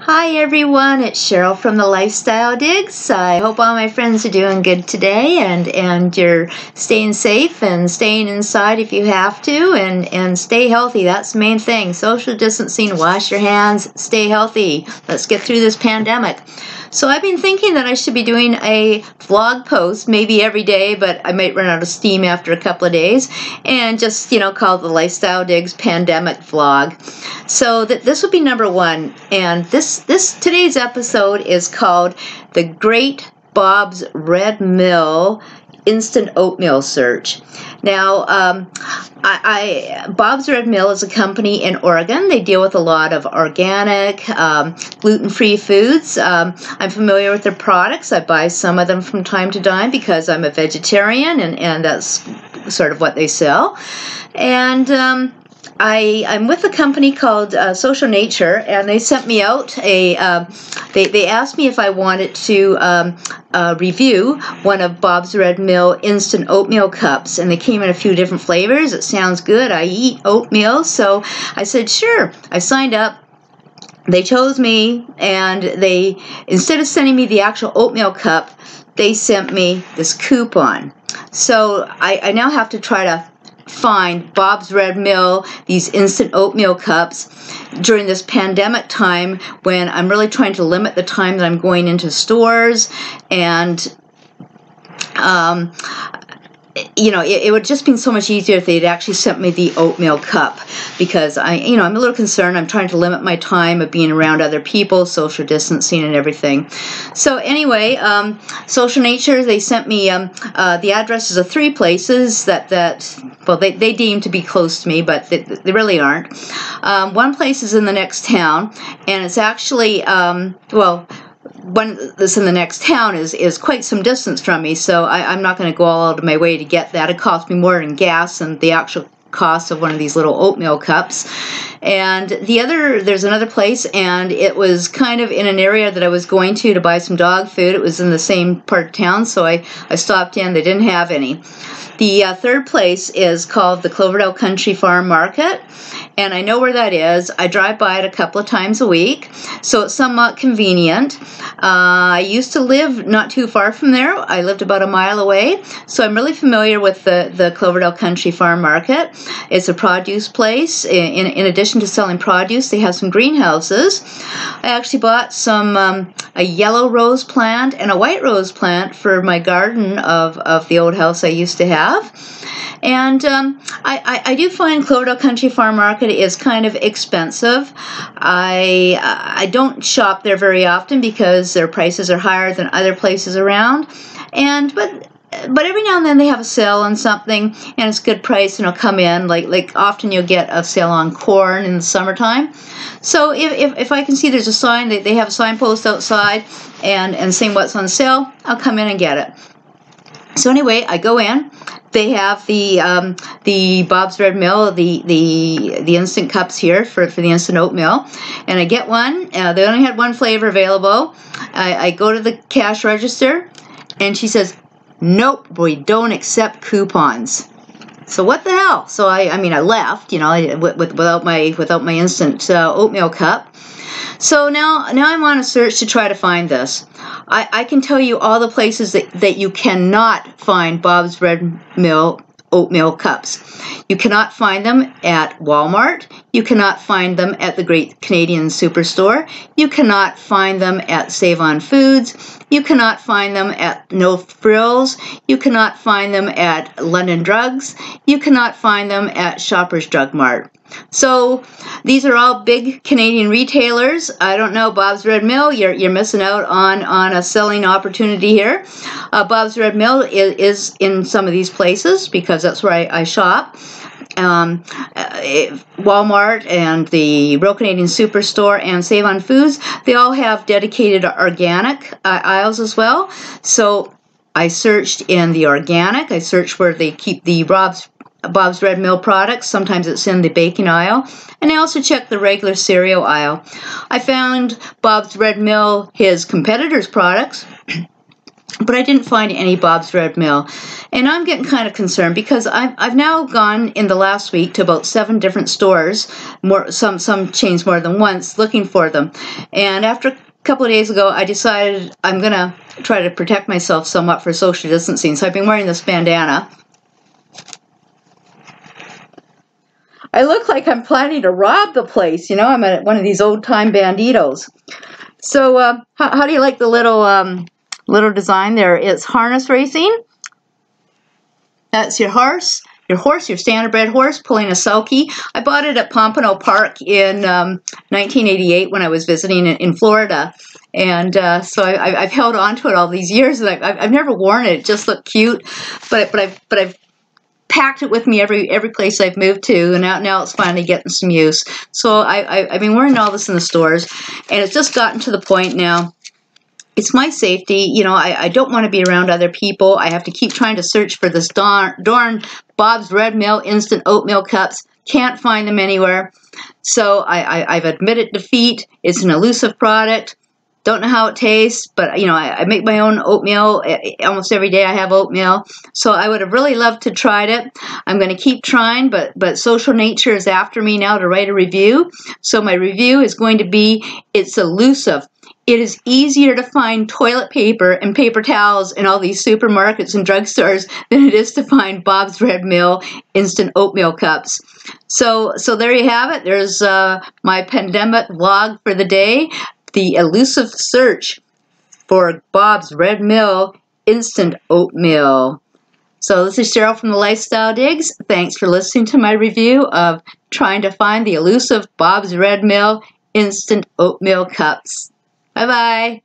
Hi everyone, it's Cheryl from the Lifestyle Digs. I hope all my friends are doing good today and, and you're staying safe and staying inside if you have to and, and stay healthy. That's the main thing. Social distancing, wash your hands, stay healthy. Let's get through this pandemic. So I've been thinking that I should be doing a vlog post maybe every day, but I might run out of steam after a couple of days and just, you know, call the Lifestyle Digs Pandemic Vlog. So that this would be number one. And this, this today's episode is called The Great Bob's Red Mill instant oatmeal search. Now, um, I, I, Bob's Red Mill is a company in Oregon. They deal with a lot of organic, um, gluten-free foods. Um, I'm familiar with their products. I buy some of them from time to time because I'm a vegetarian, and, and that's sort of what they sell. And um, I, I'm with a company called uh, Social Nature, and they sent me out a. Uh, they, they asked me if I wanted to um, uh, review one of Bob's Red Mill instant oatmeal cups, and they came in a few different flavors. It sounds good. I eat oatmeal, so I said sure. I signed up they chose me and they instead of sending me the actual oatmeal cup they sent me this coupon so I, I, now have to try to find Bob's Red Mill, these instant oatmeal cups. During this pandemic time when I'm really trying to limit the time that I'm going into stores and um, you know, it, it, would just been so much easier if they'd actually sent me the oatmeal cup because I, you know, I'm a little concerned. I'm trying to limit my time of being around other people, social distancing and everything. So anyway, um, Social Nature, they sent me um, uh, the addresses of three places that, that well, they, they deem to be close to me, but they, they really aren't. Um, one place is in the next town, and it's actually, um, well, one that's in the next town is is quite some distance from me, so I, am not going to go all out of my way to get that. It cost me more in gas and the actual cost of one of these little oatmeal cups. And the other, there's another place, and it was kind of in an area that I was going to to buy some dog food. It was in the same part of town, so I, I stopped in. They didn't have any. The uh, third place is called the Cloverdale Country Farm Market, and I know where that is. I drive by it a couple of times a week, so it's somewhat convenient. Uh, I used to live not too far from there. I lived about a mile away, so I'm really familiar with the, the Cloverdale Country Farm Market. It's a produce place. In, in addition to selling produce, they have some greenhouses. I actually bought some um, a yellow rose plant and a white rose plant for my garden of, of the old house I used to have have. And um, I, I, I, do find Cloverdale Country Farm Market is kind of expensive. I, I don't shop there very often because their prices are higher than other places around. And but but every now and then they have a sale on something and it's good price and it'll come in like like often you'll get a sale on corn in the summertime so if, if, if I can see there's a sign that they have a signpost outside and and saying what's on sale I'll come in and get it so anyway I go in they have the um, the Bob's Red Mill, the the the instant cups here for, for the instant oatmeal, and I get one. Uh, they only had one flavor available. I, I go to the cash register, and she says, "Nope, we don't accept coupons." So what the hell? So I, I mean, I left, you know, with, with, without my without my instant uh, oatmeal cup. So now, now I'm on a search to try to find this. I, I can tell you all the places that, that you cannot find Bob's Red Mill oatmeal cups. You cannot find them at Walmart. You cannot find them at the Great Canadian Superstore. You cannot find them at Save On Foods. You cannot find them at No Frills. You cannot find them at London Drugs. You cannot find them at Shoppers Drug Mart. So these are all big Canadian retailers. I don't know, Bob's Red Mill, you're, you're missing out on, on a selling opportunity here. Uh, Bob's Red Mill is, is, in some of these places because that's where I, I shop. Um, uh, Walmart and the Royal Canadian Superstore and Save on Foods, they all have dedicated organic uh, aisles as well. So I searched in the organic. I searched where they keep the Rob's Bob's Red Mill products. Sometimes it's in the baking aisle. And I also checked the regular cereal aisle. I found Bob's Red Mill, his competitors' products. but I didn't find any Bob's Red Mill. And I'm getting kind of concerned because I've, I've now gone in the last week to about seven different stores, more some some chains more than once, looking for them. And after a couple of days ago, I decided I'm going to try to protect myself somewhat for social distancing. So I've been wearing this bandana. I look like I'm planning to rob the place. You know, I'm at one of these old-time banditos. So uh, how, how, do you like the little um, little design there? It's harness racing. That's your horse. Your horse, your standardbred horse, pulling a sulky. I bought it at Pompano Park in um, 1988 when I was visiting in, in Florida. And uh, so I, have held on to it all these years, and I've, I've never worn it. It just looked cute, but but I've but I've packed it with me every every place I've moved to, and now, now it's finally getting some use. So I, I, have been wearing all this in the stores, and it's just gotten to the point now. It's my safety. You know, I, I don't want to be around other people. I have to keep trying to search for this darn, darn Bob's Red Mill instant oatmeal cups. Can't find them anywhere. So I, I, I've admitted defeat. It's an elusive product. Don't know how it tastes, but you know, I, I, make my own oatmeal. Almost every day I have oatmeal. So I would have really loved to try it. I'm going to keep trying, but, but Social Nature is after me now to write a review. So my review is going to be, it's elusive. It is easier to find toilet paper and paper towels in all these supermarkets and drugstores than it is to find Bob's Red Mill instant oatmeal cups. So, so there you have it. There's uh, my pandemic vlog for the day the elusive search for Bob's Red Mill Instant Oatmeal. So this is Cheryl from the Lifestyle Digs. Thanks for listening to my review of trying to find the elusive Bob's Red Mill Instant Oatmeal Cups. Bye-bye.